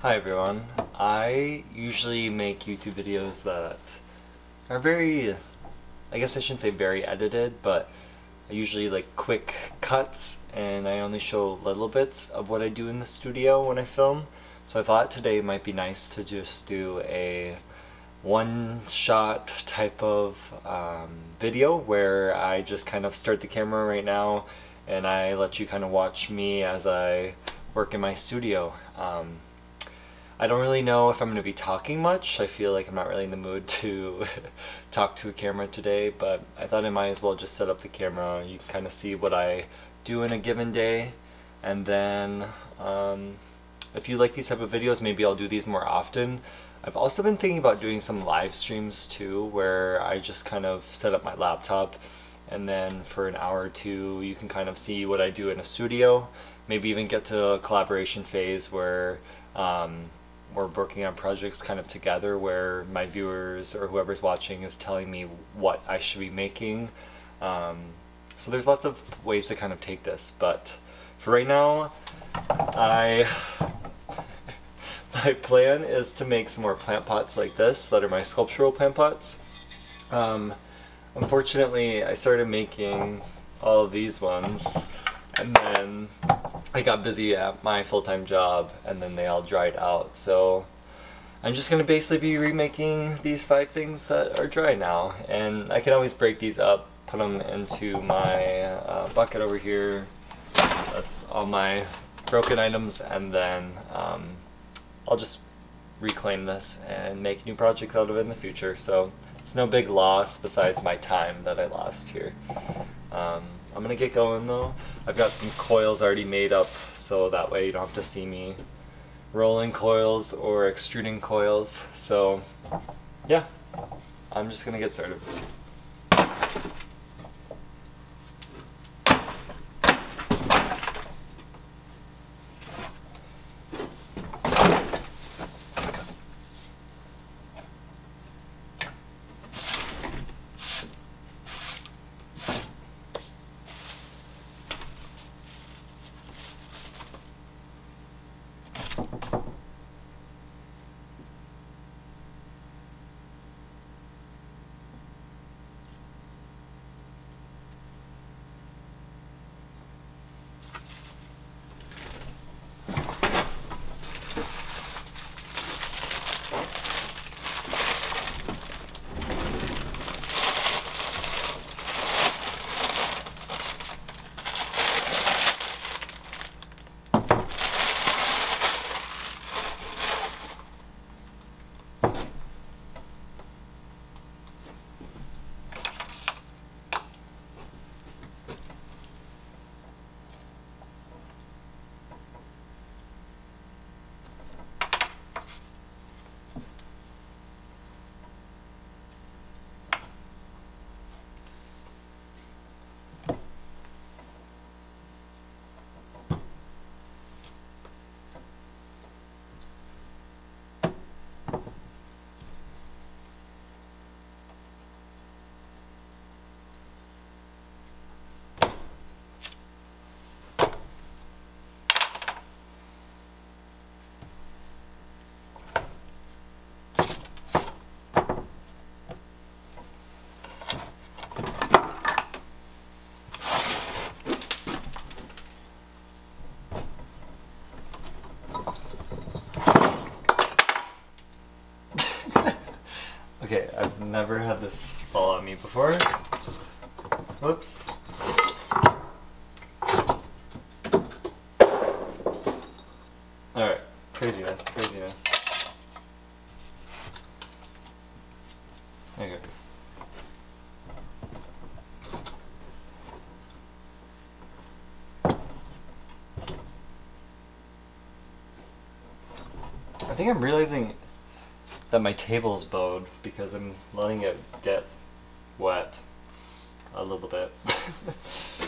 Hi everyone. I usually make YouTube videos that are very, I guess I shouldn't say very edited, but I usually like quick cuts and I only show little bits of what I do in the studio when I film. So I thought today might be nice to just do a one shot type of um, video where I just kind of start the camera right now and I let you kind of watch me as I work in my studio. Um, I don't really know if I'm going to be talking much. I feel like I'm not really in the mood to talk to a camera today, but I thought I might as well just set up the camera. You can kind of see what I do in a given day, and then um, if you like these type of videos, maybe I'll do these more often. I've also been thinking about doing some live streams too, where I just kind of set up my laptop and then for an hour or two you can kind of see what I do in a studio. Maybe even get to a collaboration phase where um, we're working on projects kind of together where my viewers or whoever's watching is telling me what I should be making. Um, so there's lots of ways to kind of take this, but for right now, I my plan is to make some more plant pots like this that are my sculptural plant pots. Um, unfortunately, I started making all of these ones and then I got busy at my full-time job and then they all dried out. So I'm just going to basically be remaking these five things that are dry now. And I can always break these up, put them into my uh, bucket over here. That's all my broken items and then um, I'll just reclaim this and make new projects out of it in the future. So it's no big loss besides my time that I lost here. Um, I'm gonna get going though. I've got some coils already made up so that way you don't have to see me rolling coils or extruding coils. So yeah, I'm just gonna get started. Never had this fall on me before. Whoops. Alright, craziness, craziness. There you go. I think I'm realizing that my table's bowed because I'm letting it get wet a little bit.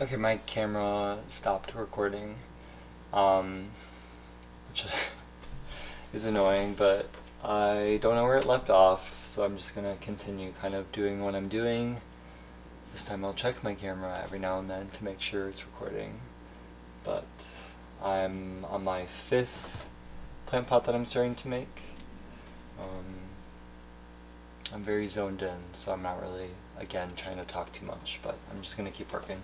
Okay, my camera stopped recording, um, which is annoying, but I don't know where it left off, so I'm just gonna continue kind of doing what I'm doing. This time I'll check my camera every now and then to make sure it's recording, but I'm on my fifth plant pot that I'm starting to make. Um, I'm very zoned in, so I'm not really, again, trying to talk too much, but I'm just gonna keep working.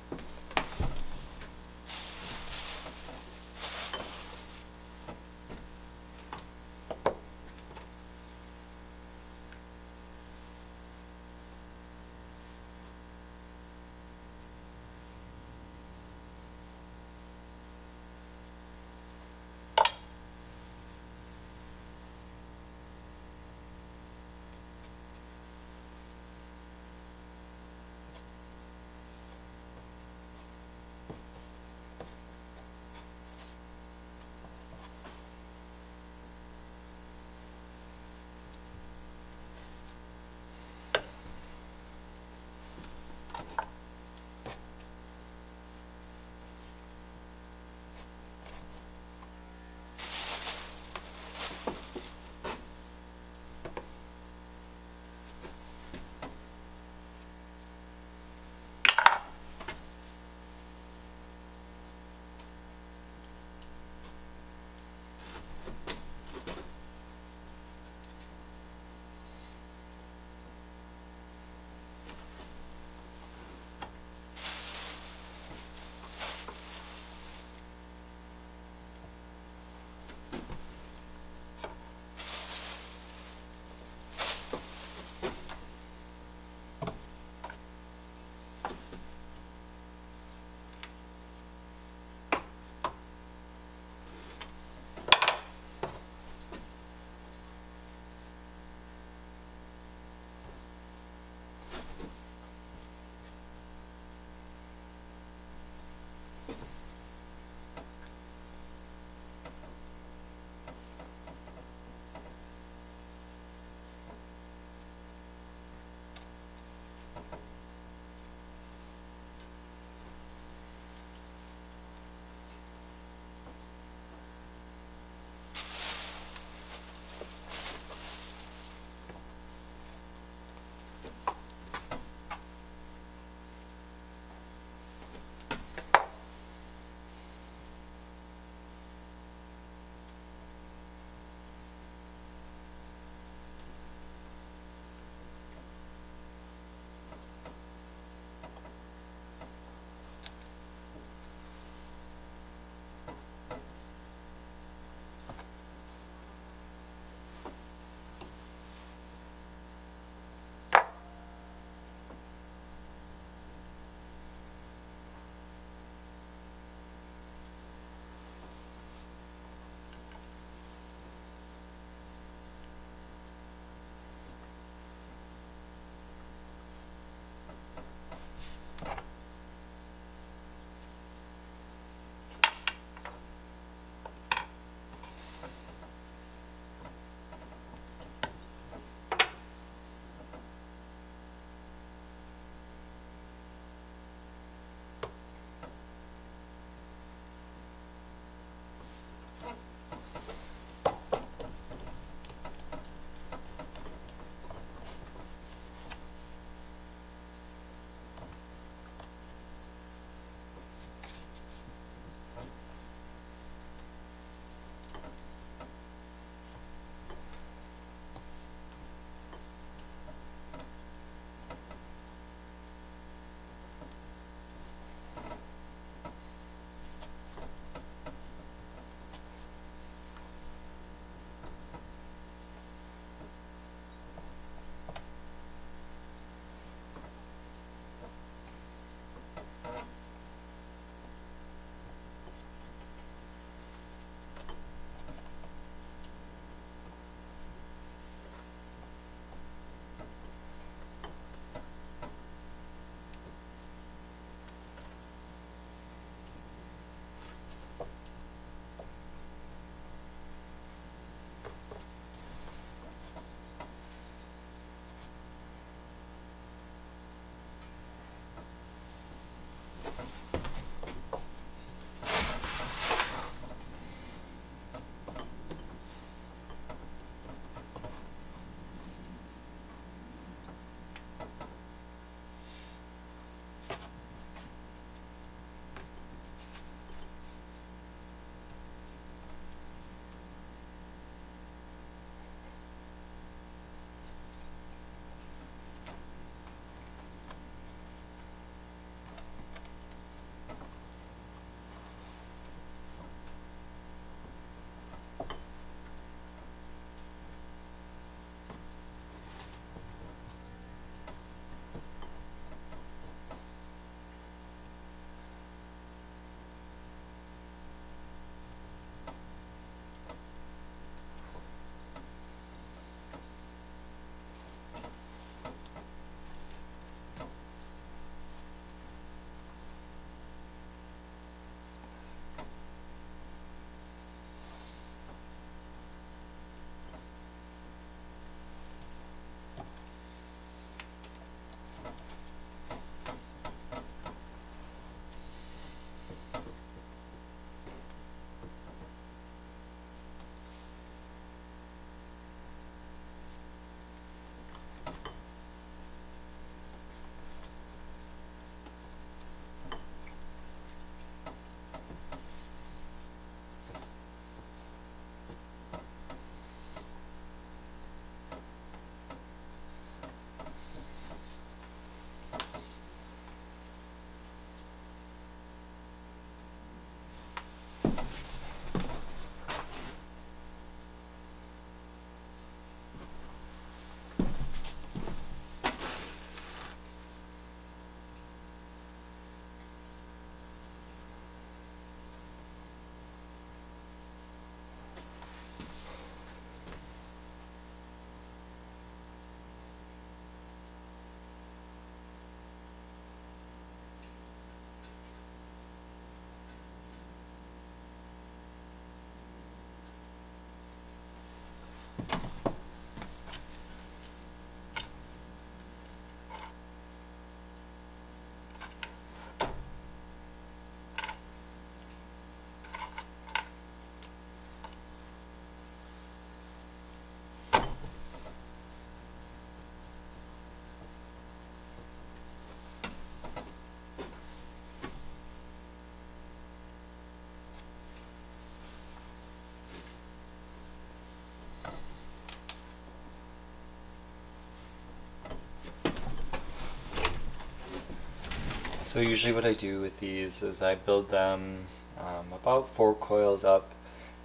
So usually what I do with these is I build them um, about four coils up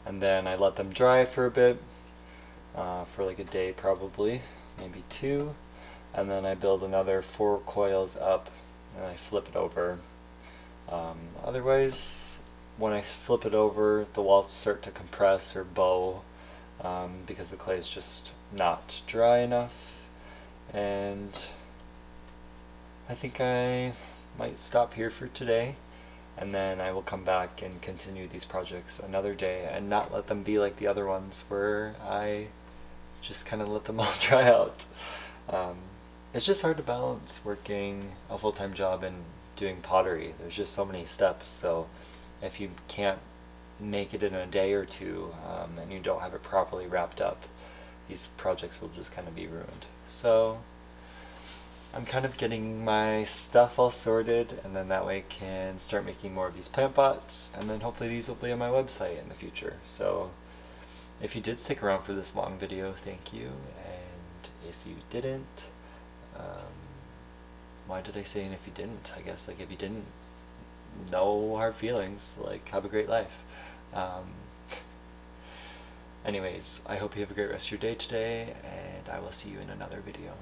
and then I let them dry for a bit, uh, for like a day probably, maybe two, and then I build another four coils up and I flip it over. Um, otherwise, when I flip it over, the walls start to compress or bow um, because the clay is just not dry enough and I think I might stop here for today and then I will come back and continue these projects another day and not let them be like the other ones where I just kind of let them all dry out. Um, it's just hard to balance working a full-time job and doing pottery. There's just so many steps so if you can't make it in a day or two um, and you don't have it properly wrapped up, these projects will just kind of be ruined. So I'm kind of getting my stuff all sorted and then that way I can start making more of these plant pots and then hopefully these will be on my website in the future. So if you did stick around for this long video, thank you. And if you didn't, um, why did I say and if you didn't? I guess like if you didn't, no hard feelings, like have a great life. Um, anyways, I hope you have a great rest of your day today and I will see you in another video.